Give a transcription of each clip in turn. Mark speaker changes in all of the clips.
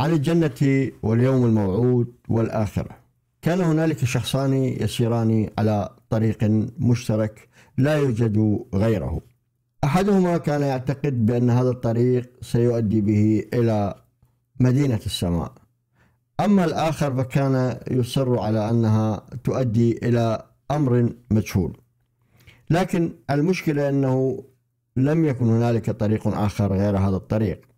Speaker 1: عن الجنة واليوم الموعود والآخرة. كان هنالك شخصان يسيران على طريق مشترك لا يوجد غيره. أحدهما كان يعتقد بأن هذا الطريق سيؤدي به إلى مدينة السماء. أما الآخر فكان يصر على أنها تؤدي إلى أمر مجهول. لكن المشكلة أنه لم يكن هنالك طريق آخر غير هذا الطريق.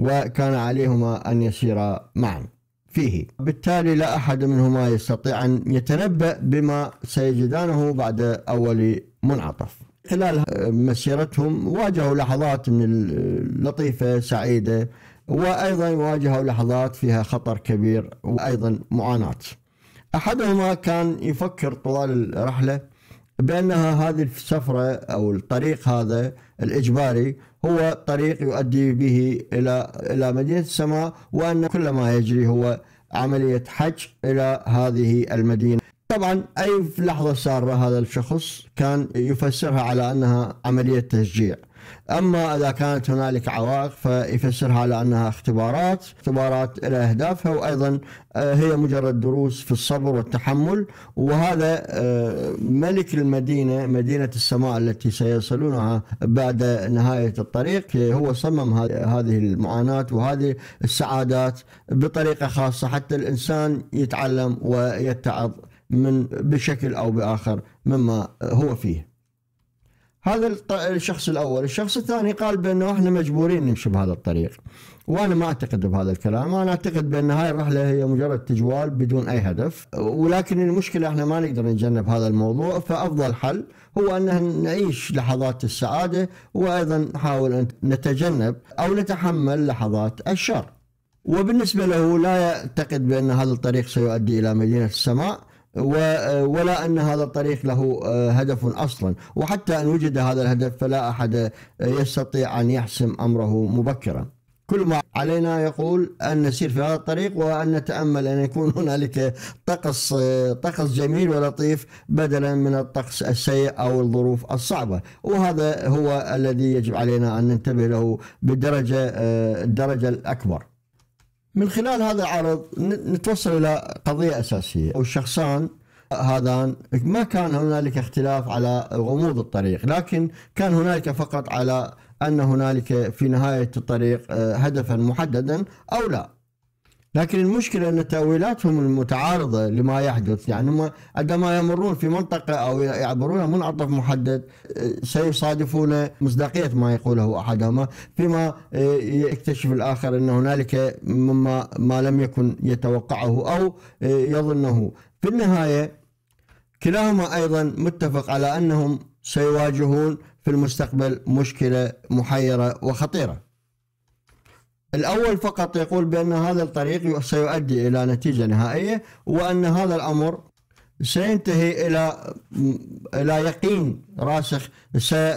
Speaker 1: وكان عليهما أن يسيرا معا. فيه. بالتالي لا أحد منهما يستطيع أن يتنبأ بما سيجدانه بعد أول منعطف. خلال مسيرتهم واجهوا لحظات من اللطيفة سعيدة وأيضا واجهوا لحظات فيها خطر كبير وأيضا معاناة. أحدهما كان يفكر طوال الرحلة بأنها هذه السفرة أو الطريق هذا الإجباري هو طريق يؤدي به إلى إلى مدينة السماء وأن كل ما يجري هو عملية حج إلى هذه المدينة. طبعا أي في لحظة سارة هذا الشخص كان يفسرها على أنها عملية تشجيع. أما إذا كانت هنالك عوائق فيفسرها على أنها اختبارات اختبارات إلى أهدافها وأيضا آه، هي مجرد دروس في الصبر والتحمل. وهذا آه، ملك المدينة مدينة السماء التي سيصلونها بعد نهاية الطريق هو صمم هذه المعاناة وهذه السعادات بطريقة خاصة حتى الإنسان يتعلم ويتعظ من بشكل أو بآخر مما هو فيه. هذا الشخص الأول، الشخص الثاني قال بأنه إحنا مجبورين نمشي بهذا الطريق. وأنا ما أعتقد بهذا الكلام، أنا أعتقد بأن هاي الرحلة هي مجرد تجوال بدون أي هدف، ولكن المشكلة إحنا ما نقدر نتجنب هذا الموضوع، فأفضل حل هو أن نعيش لحظات السعادة وأيضا نحاول أن نتجنب أو نتحمل لحظات الشر. وبالنسبة له لا يعتقد بأن هذا الطريق سيؤدي إلى مدينة السماء. ولا أن هذا الطريق له آه، هدف أصلا. وحتى أن وجد هذا الهدف فلا أحد آه، يستطيع أن يحسم أمره مبكرا. كل ما علينا يقول أن نسير في هذا الطريق وأن نتأمل أن يكون هنالك طقس آه، طقس جميل ولطيف بدلا من الطقس السيء أو الظروف الصعبة. وهذا هو الذي يجب علينا أن ننتبه له بالدرجة الدرجة الأكبر. من خلال هذا العرض نتوصل إلى قضية أساسية. والشخصان هذان ما كان هنالك اختلاف على غموض الطريق لكن كان هنالك فقط على أن هنالك في نهاية الطريق آه، هدفا محددا أو لا. لكن المشكلة أن تأويلاتهم المتعارضة لما يحدث يعني هم عندما يمرون في منطقة أو يعبرون منعطف محدد سيصادفون مصداقية ما يقوله أحدهما فيما يكتشف الآخر أن هنالك مما ما لم يكن يتوقعه أو يظنه. في النهاية كلاهما أيضا متفق على أنهم سيواجهون في المستقبل مشكلة محيرة وخطيرة. الأول فقط يقول بأن هذا الطريق سيؤدي إلى نتيجة نهائية وأن هذا الأمر سينتهي إلى إلى يقين راسخ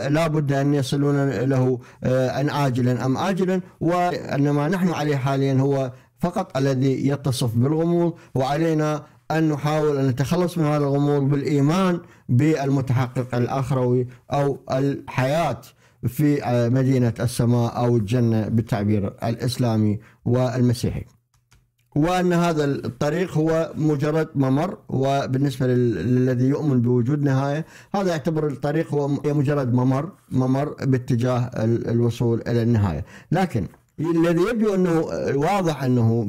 Speaker 1: لا بد أن يصلون له آه، أن عاجلا أم آجلا وأن ما نحن عليه حاليا هو فقط الذي يتصف بالغموض وعلينا أن نحاول أن نتخلص من هذا الغموض بالإيمان بالمتحقق الآخروي أو الحياة. في آه، مدينة السماء أو الجنة بالتعبير الإسلامي والمسيحي. وأن هذا الطريق هو مجرد ممر وبالنسبة للذي يؤمن بوجود نهاية هذا يعتبر الطريق هو مجرد ممر ممر باتجاه الوصول إلى النهاية. لكن الذي يبدو أنه واضح أنه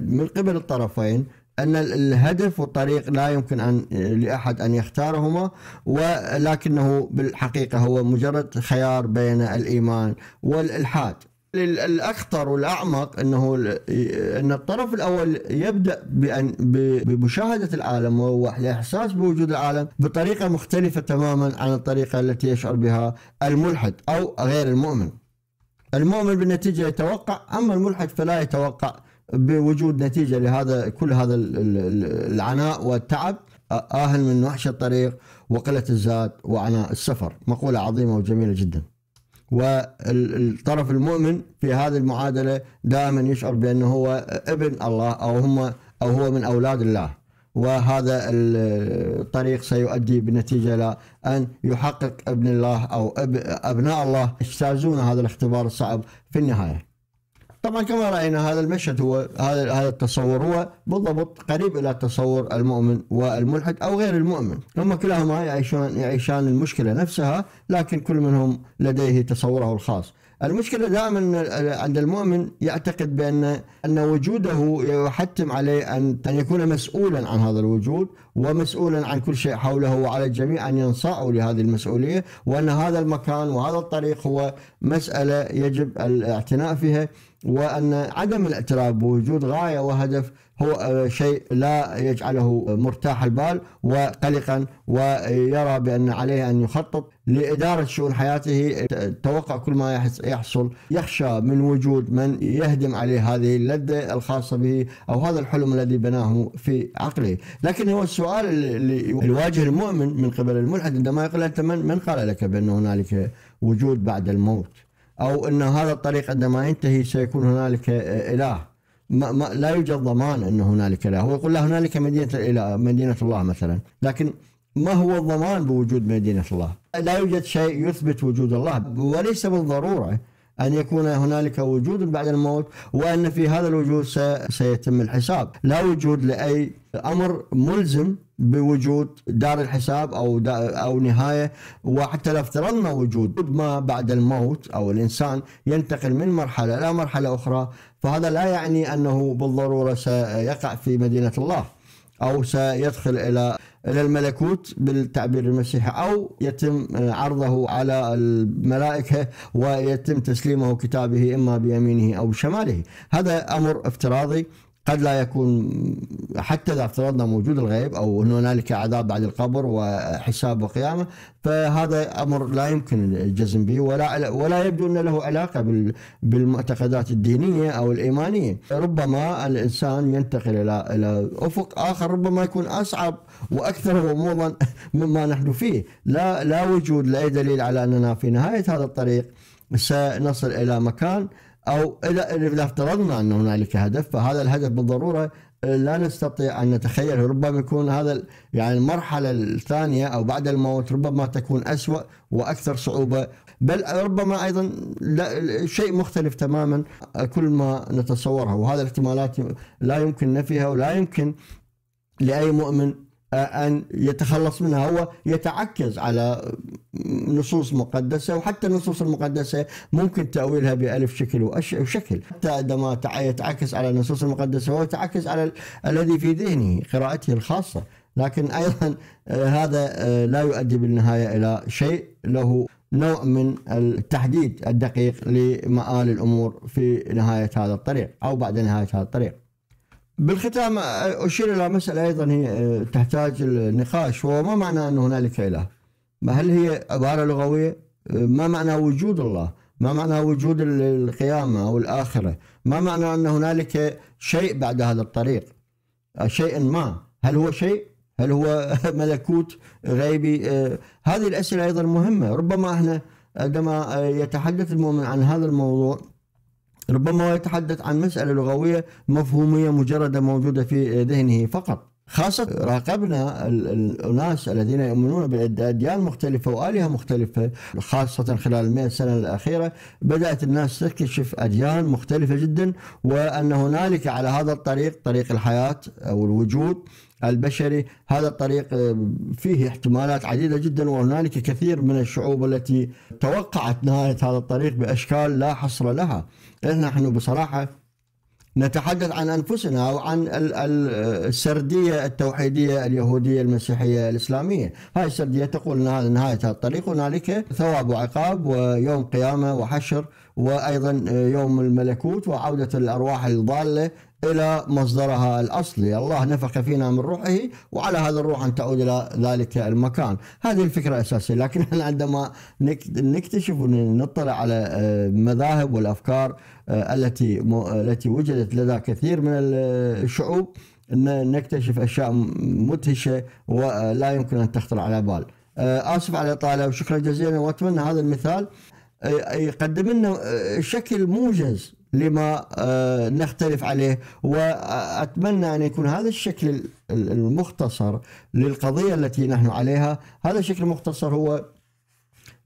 Speaker 1: من قبل الطرفين أن الهدف والطريق لا يمكن أن لأحد أن يختارهما ولكنه بالحقيقة هو مجرد خيار بين الإيمان والإلحاد. الأخطر والأعمق أنه أن الطرف الأول يبدأ بأن بمشاهدة العالم والإحساس بوجود العالم بطريقة مختلفة تماما عن الطريقة التي يشعر بها الملحد أو غير المؤمن. المؤمن بالنتيجة يتوقع أما الملحد فلا يتوقع بوجود نتيجة لهذا كل هذا العناء والتعب آهل من وحش الطريق وقلة الزاد وعناء السفر. مقولة عظيمة وجميلة جدا. والطرف المؤمن في هذه المعادلة دائما يشعر بأنه هو ابن الله أو هم أو هو من أولاد الله. وهذا الطريق سيؤدي بالنتيجة إلى أن يحقق ابن الله أو أبناء الله يجتازون هذا الاختبار الصعب في النهاية. طبعا كما رأينا هذا المشهد هو هذا هذا التصور هو بالضبط قريب إلى تصور المؤمن والملحد أو غير المؤمن، هم كلاهما يعيشون يعيشان المشكلة نفسها لكن كل منهم لديه تصوره الخاص. المشكلة دائما عند المؤمن يعتقد بأن أن وجوده يحتم عليه أن يكون مسؤولا عن هذا الوجود ومسؤولا عن كل شيء حوله وعلى الجميع أن ينصاعوا لهذه المسؤولية وأن هذا المكان وهذا الطريق هو مسألة يجب الاعتناء فيها وأن عدم الاعتراف بوجود غاية وهدف هو آه، شيء لا يجعله مرتاح البال وقلقا ويرى بأن عليه أن يخطط لإدارة شؤون حياته. توقع كل ما يحصل يخشى من وجود من يهدم عليه هذه اللذة الخاصة به أو هذا الحلم الذي بناه في عقله. لكن هو السؤال اللي يواجه المؤمن من قبل الملحد عندما يقول أنت من, من قال لك بأن هنالك وجود بعد الموت؟ أو أن هذا الطريق عندما ينتهي سيكون هنالك إله؟ ما ما لا يوجد ضمان أن هنالك إله هو يقول لا هنالك مدينة الإله مدينة الله مثلا. لكن ما هو الضمان بوجود مدينة الله؟ لا يوجد شيء يثبت وجود الله وليس بالضرورة. أن يكون هنالك وجود بعد الموت وأن في هذا الوجود سيتم الحساب. لا وجود لأي أمر ملزم بوجود دار الحساب أو أو نهاية وحتى لو افترضنا وجود ما بعد الموت أو الإنسان ينتقل من مرحلة إلى مرحلة أخرى فهذا لا يعني أنه بالضرورة سيقع في مدينة الله أو سيدخل إلى إلى الملكوت بالتعبير المسيحي أو يتم عرضه على الملائكة ويتم تسليمه كتابه إما بيمينه أو بشماله هذا أمر افتراضي قد لا يكون حتى إذا افترضنا موجود الغيب أو إن هنالك عذاب بعد القبر وحساب وقيامة فهذا أمر لا يمكن الجزم به ولا ولا يبدو إن له علاقة بالمعتقدات الدينية أو الإيمانية، ربما الإنسان ينتقل إلى إلى أفق آخر ربما يكون أصعب وأكثر غموضا مما نحن فيه، لا لا وجود لاي دليل على أننا في نهاية هذا الطريق. سنصل إلى مكان أو اذا إذا افترضنا أن هنالك هدف فهذا الهدف بالضرورة لا نستطيع أن نتخيل ربما يكون هذا يعني المرحلة الثانية أو بعد الموت ربما تكون أسوأ وأكثر صعوبة. بل ربما أيضا شيء مختلف تماما كل ما نتصوره. وهذه الاحتمالات لا يمكن نفيها ولا يمكن لأي مؤمن أن يتخلص منها. هو يتعكز على نصوص مقدسة وحتى النصوص المقدسة ممكن تأويلها بألف شكل وشكل. حتى عندما يتعكس على النصوص المقدسة هو يتعكس على الذي في ذهنه قراءته الخاصة. لكن أيضا آه، هذا آه، لا يؤدي بالنهاية إلى شيء له نوع من التحديد الدقيق لمآل الأمور في نهاية هذا الطريق أو بعد نهاية هذا الطريق. بالختام أشير إلى مسألة أيضا هي آه، تحتاج النقاش وهو ما معنى أن هنالك إله؟ هل هي عبارة لغوية؟ آه، ما معنى وجود الله؟ ما معنى وجود القيامة أو الآخرة؟ ما معنى أن هنالك شيء بعد هذا الطريق؟ آه، شيء ما. هل هو شيء؟ هل هو ملكوت غيبي؟ هذه الأسئلة أيضا مهمة. ربما إحنا عندما يتحدث المؤمن عن هذا الموضوع ربما يتحدث عن مسألة لغوية مفهومية مجردة موجودة في ذهنه فقط. خاصة راقبنا الناس الذين يؤمنون بأديان مختلفة وآلهة مختلفة. خاصة خلال المئة سنة الأخيرة بدأت الناس تكتشف أديان مختلفة جدا وأن هنالك على هذا الطريق طريق الحياة أو الوجود البشري هذا الطريق فيه احتمالات عديدة جدا وهنالك كثير من الشعوب التي توقعت نهاية هذا الطريق بأشكال لا حصر لها. نحن بصراحة نتحدث عن أنفسنا أو عن السردية التوحيدية اليهودية المسيحية الإسلامية. هاي السردية تقول أن هذا نهاية هذا الطريق هنالك ثواب وعقاب ويوم قيامة وحشر وأيضا يوم الملكوت وعودة الأرواح الضالة إلى مصدرها الأصلي. الله نفخ فينا من روحه وعلى هذا الروح أن تعود إلى ذلك المكان. هذه الفكرة الأساسية لكن نعندما نكتشف ونطلع على آه، مذاهب والأفكار آه، التي التي وجدت لدى كثير من الشعوب نكتشف أشياء مدهشة ولا يمكن أن تخطر على بال. آه، آسف على الإطالة وشكرا جزيلا وأتمنى هذا المثال يقدم لنا شكل موجز لما آه، نختلف عليه. وأتمنى أن يكون هذا الشكل المختصر للقضية التي نحن عليها. هذا الشكل المختصر هو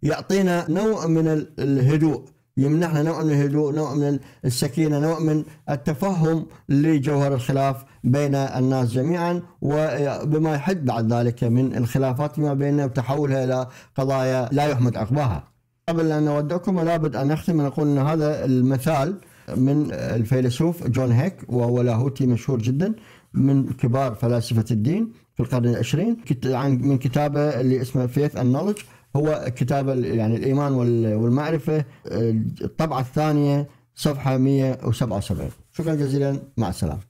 Speaker 1: يعطينا نوع من الهدوء يمنحنا نوع من الهدوء نوع من السكينة نوع من التفهم لجوهر الخلاف بين الناس جميعا. وبما يحد بعد ذلك من الخلافات فيما بيننا وتحولها إلى قضايا لا يحمد عقباها. قبل أن نودعكم لابد أن نختم نقول أن هذا المثال من الفيلسوف جون هيك وهو لاهوتي مشهور جدا من كبار فلاسفة الدين في القرن العشرين من كتابة اللي اسمه فيث اند نولج هو كتاب يعني الإيمان والمعرفة الطبعة الثانية صفحة 177 شكرا جزيلا. مع السلامة.